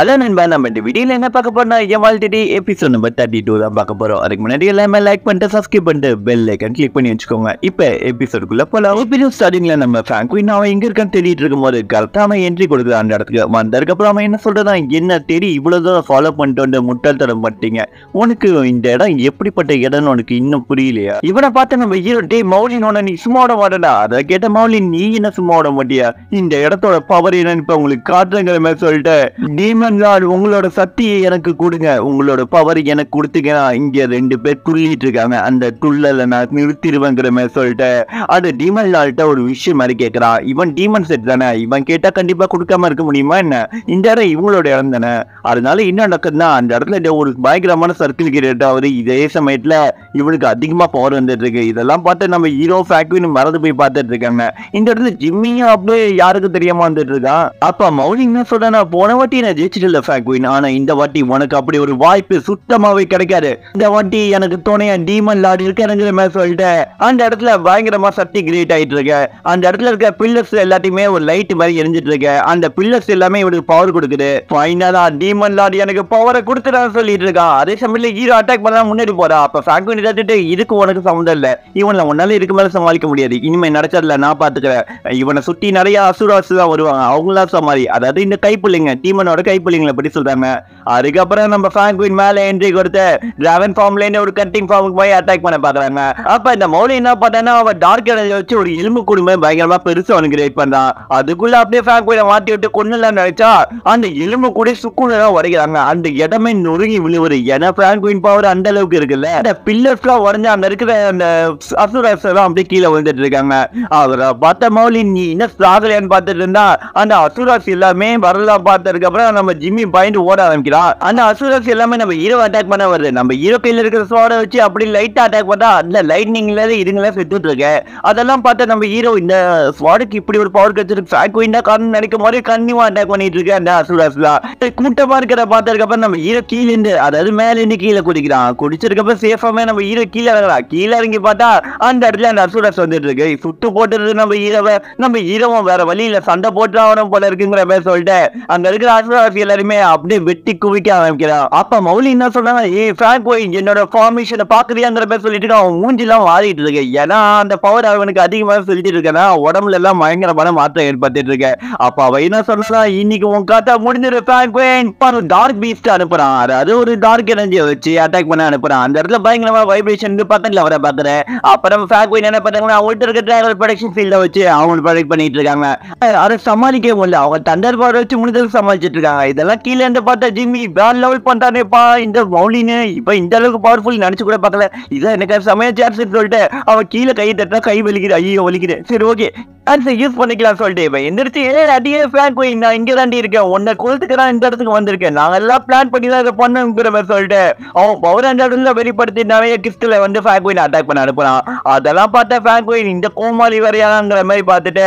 அதான் நண்பா நம்ம இந்த வீடியோவில் என்ன பார்க்க போறோம்னா என் வாழ்த்துட்டு எபிசோட் நம்பர் தேர்ட்டி டூ தான் பார்க்க போறோம். அதுக்கு முன்னாடி எல்லாமே லைக் பண்ணிட்டு சப்ஸ்கிரைப் பண்ணிட்டு பெல் ஐக்கன் கிளிக் பண்ணி வச்சுக்கோங்க. இப்போ எபிசோடுக்குள்ள போலாம். எபிசோட் ஸ்டார்டிங்ல நம்ம ஃப்ராங்க்வின் அவன் எங்க இருக்கான்னு தேடிட்டு இருக்கும்போது கரெக்டாக அவன் என்ட்ரி கொடுக்குறான் அந்த இடத்துக்கு. வந்ததுக்கப்புறம் அவன் என்ன சொல்றதான் என்ன தேடி இவ்வளவு தூரம் ஃபாலோ பண்ணிட்டு வந்து முட்டாள்தனம் பண்ணிட்டீங்க உனக்கு இந்த இடம் எப்படிப்பட்ட இடம்னு உனக்கு இன்னும் புரியலையா? இவனை பார்த்து நம்ம ஹீரோ டே மௌலின் உன நீ சும்மா விட மாட்டடா. அதை கேட்ட மௌலின் நீ என்ன சும்மா விட மாட்டியா? இந்த இடத்தோட பவர் என்னன்னு இப்ப உங்களுக்கு காட்டுறங்கிற மாதிரி சொல்லிட்டு டீமன் லார்ட் உங்களோட சக்தியை எனக்கு கொடுங்க. உங்களோட பவர் எனக்கு கொடுத்தீங்கன்னா இங்க ரெண்டு பேர் துள்ளிட்டு இருக்காங்க அந்த துள்ளல நான் நிறுத்திடுவேங்கிற மாதிரி சொல்லிட்டு அது டீமன் லால்கிட்ட ஒரு விஷயம் மாதிரி கேட்கறான் இவன் டீமன் செட் தானே? இவன் கேட்டா கண்டிப்பா கொடுக்காம இருக்க முடியுமா என்ன? இந்த இடம் இவங்களோட இடம் தானே? அதனால என்ன நடக்குதுன்னா அந்த இடத்துல ஒரு பயங்கரமான சர்க்கிள் கிரியேட் ஆகுது இதே சமயத்துல இவனுக்கு அதிகமா பவர் வந்துட்டு இருக்கு இதெல்லாம் பார்த்து நம்ம ஹீரோ ஃபேக்ட்ரின்னு மறந்து போய் பார்த்துட்டு இருக்காங்க இந்த இடத்துல ஜிம்மியும் அப்படியே யாருக்கும் தெரியாம வந்துட்டு இருக்கான் அப்ப மௌலிங் என்ன சொல்றேன்னா போன வாட்டி நான் ஜெயிச்சிட்டு ஃபேக்ட்ரின் ஆனா இந்த வாட்டி உனக்கு அப்படி ஒரு வாய்ப்பு சுத்தமாவே கிடைக்காது. இந்த வாட்டி எனக்கு துணையா டீமன் லார்ட் இருக்கிறங்கிற மாதிரி சொல்லிட்டு. அந்த இடத்துல பயங்கரமா சக்தி கிரியேட் ஆயிட்டு இருக்கு அந்த இடத்துல இருக்க பில்லர்ஸ் எல்லாத்தையுமே ஒரு லைட் மாதிரி எரிஞ்சிட்டு இருக்கு அந்த பில்லர்ஸ் எல்லாமே இவனுக்கு பவர் கொடுக்குது. ஃபைனலா டீமன் லார்ட் எனக்கு பவரை கொடுத்துட்டான்னு சொல்லிட்டு இருக்கான் அதே சமயத்துல ஹீரோ அட்டாக் பண்ணலாம் முன்னாடி போறா. அப்ப ஃபிராங்க்வின் எடுத்துட்டு இதுக்கு உனக்கு சம்மந்தம் இல்ல. இவனை உன்னால இதுக்கு மேல சமாளிக்க முடியாது. இனிமே நடச்சதுல நான் பாத்துக்கிறேன். இவனை சுத்தி நிறைய அசுராசு தான் வருவாங்க. அவங்களாம் சமாளி. அதாவது இந்த கைப்பிள்ளைங்க டீமனோட கைப்புள்ளிங்களை பற்றி சொல்றாங்க. அதுக்கப்புறம் நம்ம ஃபிராங்க்வின் மேல என்ட்ரி கொடுத்து டிராகன் ஃபார்ம்ல இருந்து ஒரு கட்டிங் ஃபார்முக்கு போய் அட்டாக் பண்ண பாக்குறாங்க அப்ப இந்த மௌலி என்ன பண்ணான்னா அவன் டார்க் எனர்ஜி வச்சு ஒரு எலும்பு குடும்பம் பயங்கரமா பெருசா அவனுக்கு கிரியேட் பண்ணுறான் அதுக்குள்ள அப்படியே ஃபிராங்க்வினை மாட்டி விட்டு கொண்டுலாம் நினைச்சா அந்த எலும்பு கூட சுக்குனதான் உடைக்கிறாங்க. அந்த இடமே நொறுங்கி விழுவுது. ஏன்னா ஃபிராங்க்வின் பவர் அந்த அளவுக்கு இருக்குல்ல. அந்த பில்லர்ஸ்லாம் உடஞ்சு அந்த இருக்கிற அந்த அசுரஸ் எல்லாம் அப்படியே கீழே விழுந்துட்டு இருக்காங்க. அவரை பார்த்த மௌலி நீ என்ன சாகலையான்னு பார்த்துட்டு இருந்தா அந்த அசுராஸ் எல்லாமே வரலாம் பார்த்ததுக்கு அப்புறம் நம்ம ஜிம்மி பாயிண்ட் ஓட ஆரம்பிக்கிறான் அந்த அசுரஸ் எல்லாமே நம்ம ஹீரோ அட்டாக் பண்ண வருது. நம்ம ஹீரோ கையில் இருக்கிற சோட வச்சு அப்படி லைட்டா அட்டாக் பண்ணா அந்த லைட்னிங்ல இதுங்களே செத்துட்டு இருக்கேன் அதெல்லாம் பார்த்தா நம்ம ஹீரோ இந்த ஸ்வாடுக்கு இப்படி ஒரு பவர் கிடைச்சிருக்கு. ஃபேக்வின் தான் காரணம் நினைக்கும் போது கன்னிவா அட்டாக் பண்ணிட்டு இருக்கு அந்த அசுராஸ்லாம் கூட்டமா இருக்கிற பார்த்ததுக்கப்புறம் நம்ம ஹீரோ கீழே இருந்து அதாவது மேல இருந்து கீழே குடிக்கிறான் குடிச்சிருக்கப்ப சேஃபாமே நம்ம ஹீரோ கீழே இறங்கலாம் கீழே இறங்கி பார்த்தா அந்த இடத்துல அந்த அசுராஸ் வந்துட்டு இருக்கு. சுட்டு போட்டுறது நம்ம ஹீரோவை நம்ம ஹீரோவும் வேற வழி சண்டை போட்டு ஆகணும் போல இருக்குங்கிற மாதிரி சொல்லிட்டு அங்க இருக்கிற ஸ்டாஃப் எல்லாருமே அப்படியே வெட்டி குவிக்க ஆரம்பிக்கிறான் அப்ப மௌலி என்ன சொல்றாங்க? ஏ ஃபேக் போய் என்னோட ஃபார்மேஷனை பாக்குறியாங்கிற மாதிரி சொல்லிட்டு அவன் மூஞ்சிலாம் மாறிட்டு இருக்கு. ஏன்னா அந்த பவர் அவனுக்கு அதிகமாக சொல்லிட்டு இருக்கேன்னா உடம்புல எல்லாம் பயங்கரமான மாற்றம் ஏற்படுத்திட்டு இருக்கு அப்ப அவ என்ன சொல்றான் இன்னைக்கு உன் காத்தா முடிஞ்சிரு ஃபேக் ஒரு டார்க் பீஸ்ட் அனுப்புறான். அதாவது ஒரு டார்க் எனர்ஜியை வச்சு அட்டாக் பண்ண அனுப்புறான். அந்த இடத்துல பயங்கரமா வைப்ரேஷன் பக்கத்துல அவரை பாக்குறேன் அப்புறம் ஃபேக் என்ன பண்ணாங்கன்னா அவங்கள்ட்ட இருக்க டிராவல் ப்ரொடக்ஷன் ஃபீல்ட வச்சு அவங்க ப்ரொடக்ட் பண்ணிட்டு இருக்காங்க. அதை சமாளிக்கவே முடியல அவங்க தண்டர் பவர் வச்சு முடிஞ்சது சமாளிச்சிட்டு இருக்காங்க. இதெல்லாம் கீழே இருந்து பார்த்தா ஜிம்மி வேற லெவல் பண்றானேப்பா. இந்த மௌலின்னு இப்ப இந்த அளவுக்கு பவர்ஃபுல் நினைச்சு கூட பார்க்கல. இதான் எனக்கு சமய சான்ஸ் சொல்லிட்டு அவன் கீழே கை தட்டினா கை வலிக்குது ஐயோ வலிக்குது. சரி ஓகே ஆன்சர் யூஸ் பண்ணிக்கலாம் சொல்லிட்டு இப்போ எந்திரிச்சு ஏ அடியே பிளான் போய் நான் இங்கே தாண்டி இருக்கேன். உன்னை குளத்துக்கு தான் இந்த இடத்துக்கு வந்திருக்கேன். நாங்கள் எல்லாம் பிளான் பண்ணி தான் இதை பண்ணுங்கிற மாதிரி சொல்லிட்டு அவன் பவர் அந்த இடத்துல வெளிப்படுத்தி நிறைய கிறிஸ்டல வந்து ஃபேக்வின் அட்டாக் பண்ண அனுப்புறான். அதெல்லாம் பார்த்தா ஃபேக்வின் இந்த கோமாளி வரையாங்கிற மாதிரி பார்த்துட்டு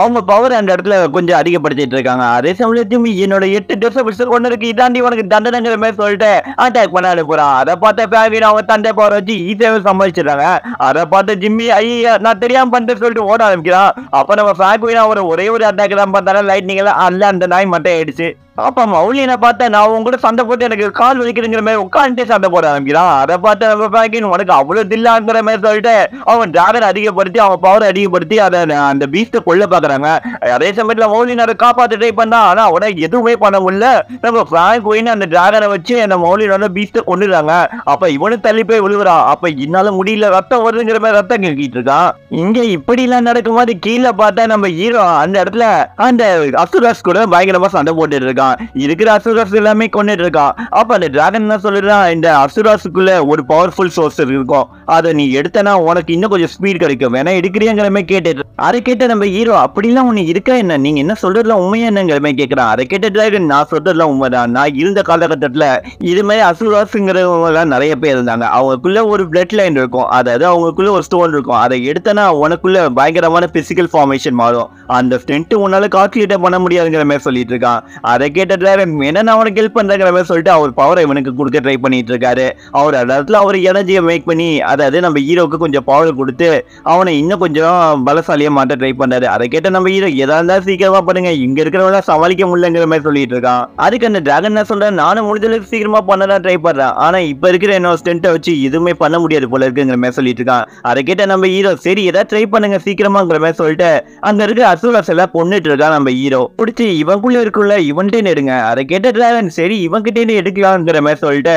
அவங்க பவர் அந்த இடத்துல கொஞ்சம் அதிகப்படுத்திட்டு இருக்காங்க. அதே சமயத்தையும் என்னோட எட்டு ஜோசப் பிடிச்சல் இருக்கு. இதாண்டி உனக்கு தண்டனைங்கிற மாதிரி சொல்லிட்டு அட்டாக் பண்ண அனுப்புறான் அதை பார்த்த ஃபேக்வின் அவங்க தண்டை போற வச்சு ஈஸியாவே சமாளிச்சிடுறாங்க. அதை பார்த்து ஜிம்மி ஐயா நான் தெரியாம பண்ணிட்டு சொல்லிட்டு ஓட ஆரம்பிக்கிறான். அப்ப நம்ம ஃபேக்வின் அவரை ஒரே ஒரு அட்டாக் தான் பார்த்தாலும் லைட்னிங் எல்லாம் அல்ல அந்த நாய் மட்டும் ஆயிடுச்சு. அப்ப மௌலியனை பார்த்தா நான் உங்க கூட சண்டை போட்டு எனக்கு கால் வலிக்கிறங்கிற மாதிரி உட்காந்துட்டே சண்டை போட ஆரம்பிக்கிறான். அதை பார்த்து நம்ம உனக்கு அவ்வளவு தில்லாங்கிற மாதிரி சொல்லிட்டு அவன் டிராகன் அதிகப்படுத்தி அவன் பவர் அதிகப்படுத்தி அதை அந்த பீஸ்ட்டை கொள்ள பாக்குறாங்க அதே சமயத்துல மௌலின் அதை காப்பாத்த ட்ரை பண்ணா ஆனா அவனை எதுவுமே பண்ண முடியல. நம்ம பிராங்க் ஒயின் அந்த டிராகனை வச்சு அந்த மௌலினோட பீஸ்ட்டை கொண்டுறாங்க அப்ப இவனும் தள்ளி போய் விழுகுறான். அப்ப என்னால முடியல ரத்தம் வருதுங்கிற மாதிரி ரத்தம் கேட்கிட்டு இருக்கான். இங்க இப்படி எல்லாம் நடக்கும்போது கீழே பார்த்தா நம்ம ஹீரோ அந்த இடத்துல அந்த அசுராஸ் கூட பயங்கரமா சண்டை போட்டுட்டு இருக்கான். இருக்கிற அசுராஸ் எல்லாமே கொண்டுட்டு இருக்கான் அப்ப அந்த டிராகன் என்ன சொல்லுறான் இந்த அசுராஸுக்குள்ள ஒரு பவர்ஃபுல் சோர்ஸ் இருக்கும். அதை நீ எடுத்தனா உனக்கு இன்னும் கொஞ்சம் ஸ்பீட் கிடைக்கும். வேணா எடுக்கிறியங்கிற மாதிரி அதை கேட்ட நம்ம ஹீரோ அப்படிலாம் உன்னை இருக்கா என்ன? நீங்க என்ன சொல்றதுல உண்மையா என்னங்கிற மாதிரி அதை கேட்ட டிராகன் நான் சொல்றதுலாம் உண்மைதான். நான் இருந்த காலகட்டத்துல இது மாதிரி அசுராசுங்கிறவங்கலாம் நிறைய பேர் இருந்தாங்க. அவங்களுக்குள்ள ஒரு பிளட் லைன் இருக்கும். அதாவது அவங்களுக்குள்ள ஒரு ஸ்டோன் இருக்கும். அதை எடுத்தனா உனக்குள்ள பயங்கரமான பிசிக்கல் ஃபார்மேஷன் மாறும். அந்த ஸ்டென்ட் உன்னால கால்குலேட்டர் பண்ண முடியாதுங்கிற மாதிரி சொல்லிட்டு இருக்கான். அதை கேட்ட என்ன நான் அவனுக்கு ஹெல்ப் பண்றேங்கிற மாதிரி சொல்லிட்டு அவர் பவரை இவனுக்கு கொடுக்க ட்ரை பண்ணிட்டு இருக்காரு அவர் அந்த இடத்துல அவர் எனர்ஜியை மேக் பண்ணி அதாவது நம்ம ஹீரோக்கு கொஞ்சம் பவர் கொடுத்து அவனை இன்னும் கொஞ்சம் பலசாலியாக மாற்ற ட்ரை பண்றாரு. அதை கேட்ட நம்ம ஹீரோ எதா இருந்தாலும் சீக்கிரமா பண்ணுங்க. இங்க இருக்கிறவங்க சமாளிக்க முடியலங்கிற மாதிரி சொல்லிட்டு இருக்கான். அதுக்கு அந்த டிராகன் என்ன சொல்றேன் நானும் முடிஞ்சளவுக்கு சீக்கிரமா பண்ணதான் ட்ரை பண்றேன். ஆனா இப்ப இருக்கிற என்னோட ஸ்டென்ட்டை வச்சு எதுவுமே பண்ண முடியாது போல இருக்குங்கிற மாதிரி சொல்லிட்டு இருக்கான். அதை கேட்ட நம்ம ஹீரோ சரி ஏதாவது ட்ரை பண்ணுங்க சீக்கிரமாங்கிற மாதிரி சொல்லிட்டு அங்க இருக்க அசுரஸ் எல்லாம் பொண்ணுட்டு இருக்கான் நம்ம ஹீரோ பிடிச்சி இவனுக்குள்ள இருக்குள்ள இவன்ட்டே எடுங்க. அதை கேட்ட டிராகன் சரி இவன்கிட்டே எடுக்கலாங்கிற மாதிரி சொல்லிட்டு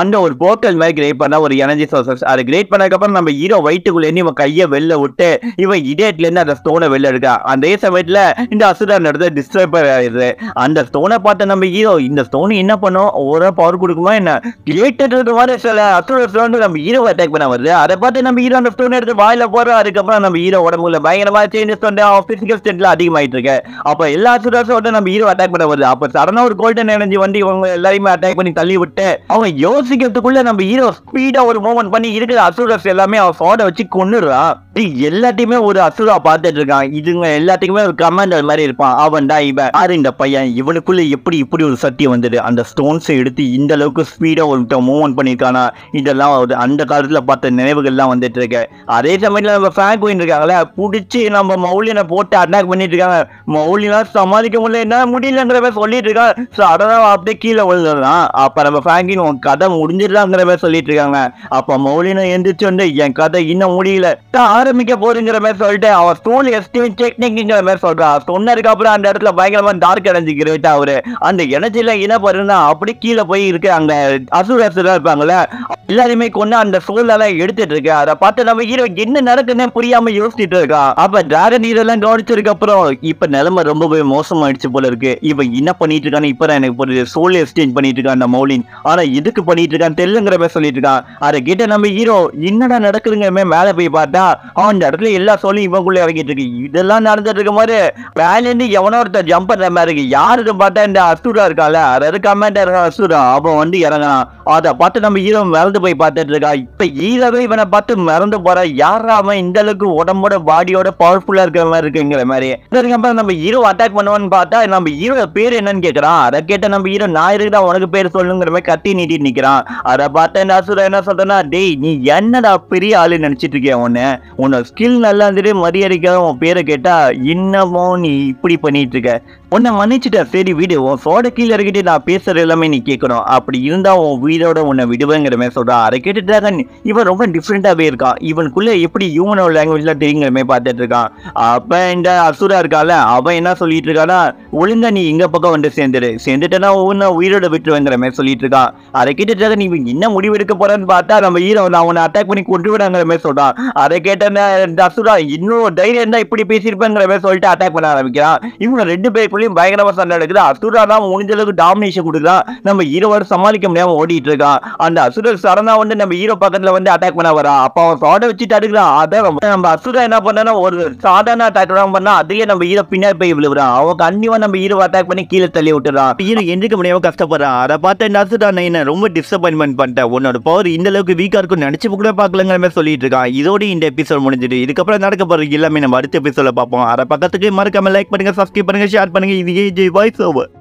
அந்த ஒரு போர்ட்டல் மாதிரி கிரியேட் பண்ண ஒரு எனர்ஜி சோர்சஸ் அதை கிரியேட் பண்ணதுக்கப்புறம் நம்ம ஹீரோ வயிற்றுக்குள்ள இவன் கையை வெளில விட்டு இவன் இடேட்லேருந்து அந்த ஸ்டோனை வெளில எடுக்கா. அதே சமயத்தில் இந்த அசுரன் நடந்த டிஸ்டர்ப் ஆயிடுது அந்த ஸ்டோனை பார்த்த நம்ம ஹீரோ இந்த ஸ்டோன் என்ன பண்ணும்? ஒரு பவர் கொடுக்குமா என்ன? கிரியேட்டர் மாதிரி சில அசுர ஸ்டோன் நம்ம ஹீரோ அட்டாக் பண்ண வருது. அதை பார்த்து நம்ம ஹீரோ அந்த ஸ்டோன் எடுத்து வாயில போறோம் அதுக்கப்புறம் நம்ம ஹீரோ உடம்புல பயங்கரமா சேஞ்சஸ் வந்து ஃபிசிக்கல் ஸ்டேட்ல அதிகமாயிட்டு இருக்கு. அப்ப எல்லா அசுராஸோட நம்ம ஹீரோ அட்டாக் பண்ண வருது. அப்ப சடனா ஒரு கோல்டன் எனர்ஜி வந்து இவங்க எல்லாரையுமே அட்டாக் பண்ணி தள்ளி விட்டு அவங்க யோசிக்கிறதுக்குள்ள நம்ம ஹீரோ ஸ்பீடா ஒரு மூவ்மெண்ட் பண்ணி இருக்கிற அசுரஸ் எல்லாமே அவன் சோட வச்சு கொண்டுடுறா எல்லாத்தையுமே ஒரு அசுரா பார்த்துட்டு இருக்கான். இதுங்க எல்லாத்துக்குமே ஒரு கமாண்டர் மாதிரி இருப்பான். அவன் தான் இவன். யாரு இந்த பையன்? இவனுக்குள்ள எப்படி இப்படி ஒரு சக்தி வந்தது? அந்த ஸ்டோன்ஸை எடுத்து இந்த அளவுக்கு ஸ்பீடா ஒருத்த மூவ்மெண்ட் பண்ணியிருக்கானா? இதெல்லாம் அந்த காலத்துல பார்த்த நினைவுகள்லாம் வந்துட்டு இருக்கு. அதே சமயத்துல நம்ம ஃபேன் குயின் இருக்காங்களே பிடிச்சி நம்ம மௌலியனை போட்டு அட்டாக் பண்ணிட்டு இருக்காங்க. மௌலியெல்லாம் சமாளிக்க முடியல. என்ன முடியலங்கிற சொல்ல சொல்லிட்டு இருக்காங்க அடதான் அப்படியே கீழே விழுந்துடுறான். அப்போ நம்ம ஃபேங்கின் உன் கதை முடிஞ்சிடலாங்கிற மாதிரி சொல்லிட்டு இருக்காங்க அப்போ மௌலியனை எந்திரிச்சு வந்து என் கதை இன்னும் முடியல. தான் ஆரம்பிக்க போறேங்கிற மாதிரி சொல்லிட்டு அவர் ஸ்டோல் எஸ்டிமேட் டெக்னிக்ங்கிற மாதிரி சொல்றான் சொன்னதுக்கு அப்புறம் அந்த இடத்துல பயங்கரமா டார்க் அடைஞ்சிக்கிறவிட்டு கிரியேட் அவரு அந்த எனர்ஜில என்ன பண்ணுன்னா அப்படி கீழே போய் இருக்கு அங்க அசுரசுரா இருப்பாங்கல்ல எல்லாருமே கொண்டு அந்த சூழலாம் எடுத்துட்டு இருக்கு. அதை பார்த்து நம்ம ஹீரோ என்ன நடக்குன்னு புரியாம யோசிச்சுட்டு இருக்கான். அப்ப டிராகன் ஹீரோலாம் கவனிச்சதுக்கு அப்புறம் இப்ப நிலைமை ரொம்பவே மோசமாயிடுச்சு போல இருக்கு. இவன் என்ன பண்ணிட்டு இருக்கான்னு இப்ப எனக்கு புரியுது. சோல் எக்ஸ்சேஞ்ச் பண்ணிட்டு இருக்கான் அந்த மௌலின். ஆனா எதுக்கு பண்ணிட்டு இருக்கான் தெரியலங்கிற மாதிரி சொல்லிட்டு இருக்கான் அதை கிட்ட நம்ம ஹீரோ என்னடா நடக்குதுங்கிற மேலே மேல போய் பார்த்தா அவன் அந்த இடத்துல எல்லா சோலையும் இவங்களுக்குள்ள இறங்கிட்டு இருக்கு இதெல்லாம் நடந்துட்டு இருக்கும் போது மேல இருந்து எவனோ ஒருத்தர் ஜம்ப் பண்ற மாதிரி இருக்கு. யாருன்னு பார்த்தா இந்த அசுரா இருக்கால. அதாவது கமாண்டர் அசுரா. அவன் வந்து இறங்கினான் அதை பார்த்து நம்ம ஹீரோ மறந்து போய் பார்த்துட்டு இருக்கா. இப்ப ஹீரோவே இவனை பார்த்து மறந்து போற. யாரா அவன் இந்த அளவுக்கு உடம்போட பாடியோட பவர்ஃபுல்லா இருக்கிற மாதிரி இருக்குங்கிற மாதிரி. அதுக்கப்புறம் நம்ம ஹீரோ அட்டாக் பண்ணுவான்னு பார்த்தா நம்ம ஹீரோ பேர் என்ன என்னன்னு கேக்குறான். அதை கேட்ட நம்ம ஹீரோ நான் இருக்குதா உனக்கு பேர் சொல்லுங்கிற மாதிரி கத்தி நீட்டிட்டு நிக்கிறான். அதை பார்த்த இந்த அசுரா என்ன சொல்றேன்னா டேய் நீ என்னடா பெரிய ஆளு நினைச்சிட்டு இருக்கிய உன்னை? உன்னோட ஸ்கில் நல்லா இருந்துட்டு மரியாதைக்காக உன் பேரை கேட்டா இன்னமும் நீ இப்படி பண்ணிட்டு இருக்க. உன்னை மன்னிச்சுட்ட சரி விடு உன் சோட கீழே இருக்கிட்டு நான் பேசுற எல்லாமே நீ கேட்கணும். அப்படி இருந்தா உன் வீடோட உன்னை விடுவேங்கிற மாதிரி சொல்றான் அதை கேட்டு இவன் ரொம்ப டிஃப்ரெண்ட்டாகவே இருக்கான். இவனுக்குள்ள எப்படி ஹியூமனோட லாங்குவேஜ்லாம் தெரியுங்கிற மாதிரி பார்த்துட்டு இருக்கான். அப்போ இந்த அசுரா இருக்கால அவன் என்ன சொல்லிட்டு இருக்கானா ஒழுங்கா நீ எங்க பக்கம் வந்து சேர்ந்துடு சேர்ந்துட்டனா உன்னை உயிரோட விட்டுருவேங்கிற மாதிரி சொல்லிட்டு இருக்கான். அதை கேட்டு நீ இவன் என்ன முடிவு எடுக்க போறான்னு பார்த்தா நம்ம ஹீரோ நான் அவனை அட்டாக் பண்ணி கொண்டு விடாங்கிற மாதிரி சொல்றான். அதை கேட்ட இந்த அசுரா இன்னும் தைரியம் தான் இப்படி பேசியிருப்பேங்கிற மாதிரி சொல்லிட்டு அட்டாக் பண்ண ஆரம்பிக்கிறான். இவங்க ரெண்டு பேருக்குள்ளயும் பயங்கரமா சண்டை நடக்குது அசுரா தான் முடிஞ்ச அளவுக்கு டாமினேஷன் கொடுக்குறான் நம்ம ஹீரோவோட சமாளிக்க முடியாம ஓடிட்டு இருக்கான் அந்த அசுரர் சரணா வந்து நம்ம ஹீரோ பக்கத்துல வந்து அட்டாக் பண்ண வரா அப்ப அவன் சோட வச்சுட்டு அடுக்கிறான் அதை நம்ம நம்ம அசுரா என்ன பண்ணா ஒரு சாதாரண அட்டாக் பண்ணா அதையே நம்ம ஹீரோ பின்னாடி போய் விழுவுறான் அவன் கண்டிப்பா நம்ம ஹீரோ அட்டாக் பண்ணி கீழே தள்ளி விட்டுறான் ஹீரோ எந்திரிக்க முடியாம கஷ்டப்படுறான் அதை பார்த்து இந்த அசுரா என்ன ரொம்ப டிசப்பாயின்மெண்ட் பண்ணிட்டேன் உன்னோட பவர் இந்த அளவுக்கு வீக்கா இருக்கும் நினைச்சு கூட பார்க்கலங்கிற மாதிரி சொல்லிட்டு இருக்கான் இதோட இந்த எபிசோட் முடிஞ்சிட்டு இதுக்கப்புறம் நடக்க போறது எல்லாமே நம்ம அடுத்த எபிசோட பார்ப்போம். அதை பக்கத்துக்கு மறக்காம லைக் பண்ணுங்க சப்ஸ்கிரைப் பண்ணுங்க ஷேர் பண்ணுங்க. இது ஏஜே வாய்ஸ் ஓவர்